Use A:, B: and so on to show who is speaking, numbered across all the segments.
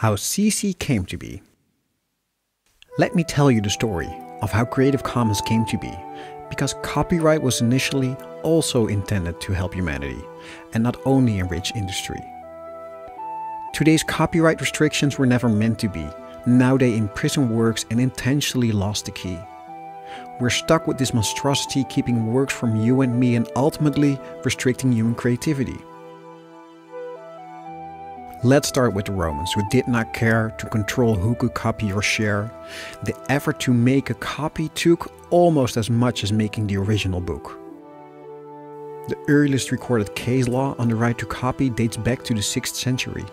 A: How CC came to be. Let me tell you the story of how Creative Commons came to be, because copyright was initially also intended to help humanity, and not only enrich industry. Today's copyright restrictions were never meant to be. Now they imprison works and intentionally lost the key. We're stuck with this monstrosity keeping works from you and me and ultimately restricting human creativity. Let's start with the Romans, who did not care to control who could copy or share. The effort to make a copy took almost as much as making the original book. The earliest recorded case law on the right to copy dates back to the 6th century.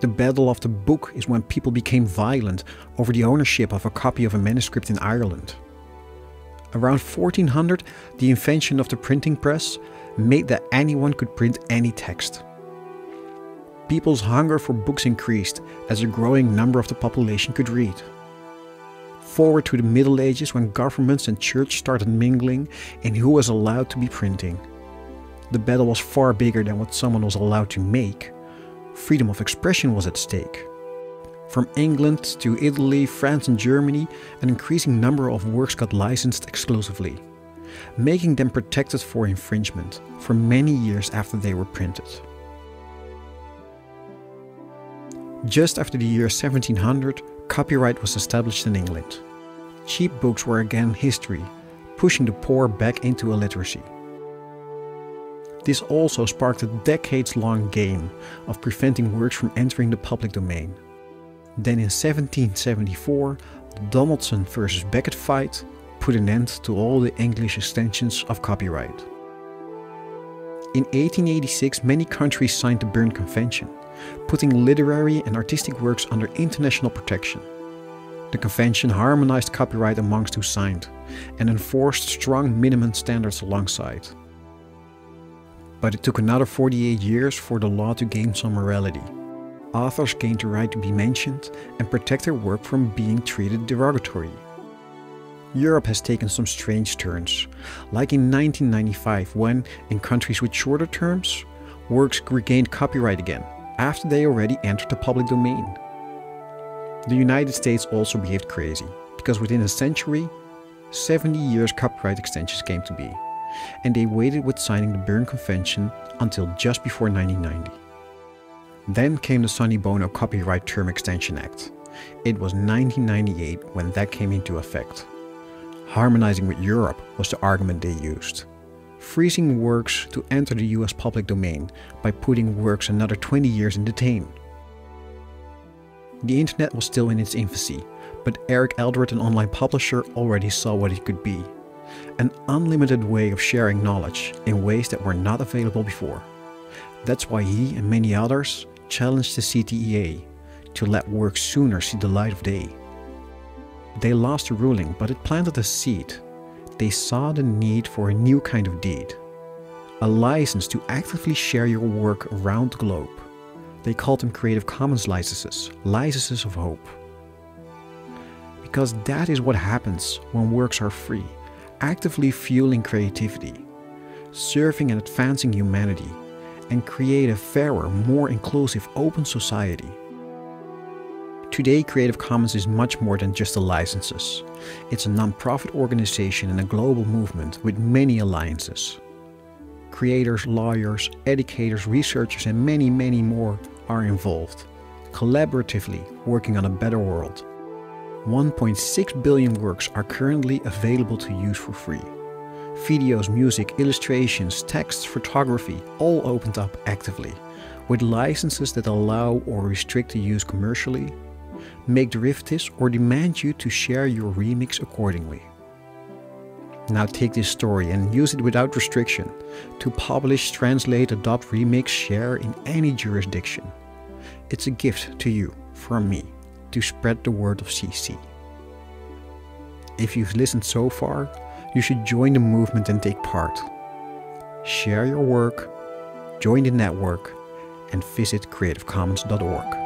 A: The Battle of the Book is when people became violent over the ownership of a copy of a manuscript in Ireland. Around 1400, the invention of the printing press made that anyone could print any text people's hunger for books increased as a growing number of the population could read. Forward to the Middle Ages when governments and church started mingling and who was allowed to be printing. The battle was far bigger than what someone was allowed to make. Freedom of expression was at stake. From England to Italy, France and Germany, an increasing number of works got licensed exclusively, making them protected for infringement for many years after they were printed. Just after the year 1700, copyright was established in England. Cheap books were again history, pushing the poor back into illiteracy. This also sparked a decades-long game of preventing works from entering the public domain. Then in 1774, the Donaldson versus Becket fight put an end to all the English extensions of copyright. In 1886, many countries signed the Berne Convention, putting literary and artistic works under international protection. The convention harmonized copyright amongst who signed and enforced strong minimum standards alongside. But it took another 48 years for the law to gain some morality. Authors gained the right to be mentioned and protect their work from being treated derogatory. Europe has taken some strange turns, like in 1995 when, in countries with shorter terms, works regained copyright again after they already entered the public domain. The United States also behaved crazy, because within a century, 70 years copyright extensions came to be, and they waited with signing the Berne Convention until just before 1990. Then came the Sonny Bono Copyright Term Extension Act. It was 1998 when that came into effect. Harmonizing with Europe was the argument they used freezing works to enter the US public domain by putting works another 20 years in detain. The internet was still in its infancy, but Eric Eldred, an online publisher, already saw what it could be. An unlimited way of sharing knowledge in ways that were not available before. That's why he and many others challenged the CTEA to let work sooner see the light of day. They lost a ruling, but it planted a seed they saw the need for a new kind of deed a license to actively share your work around the globe. They called them Creative Commons licenses, licenses of hope. Because that is what happens when works are free, actively fueling creativity, serving and advancing humanity, and create a fairer, more inclusive, open society. Today, Creative Commons is much more than just the licenses. It's a non-profit organization and a global movement with many alliances. Creators, lawyers, educators, researchers and many, many more are involved, collaboratively working on a better world. 1.6 billion works are currently available to use for free. Videos, music, illustrations, texts, photography, all opened up actively, with licenses that allow or restrict the use commercially make derivatives or demand you to share your remix accordingly. Now take this story and use it without restriction to publish, translate, adopt, remix, share in any jurisdiction. It's a gift to you from me to spread the word of CC. If you've listened so far, you should join the movement and take part. Share your work, join the network, and visit creativecommons.org.